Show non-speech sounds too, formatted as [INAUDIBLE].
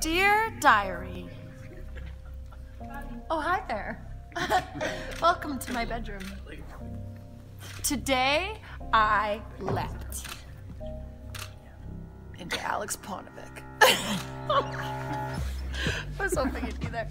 Dear Diary. Oh, hi there. [LAUGHS] Welcome to my bedroom. Today I leapt into Aleks Paunovic. [LAUGHS] I was hoping you'd be there.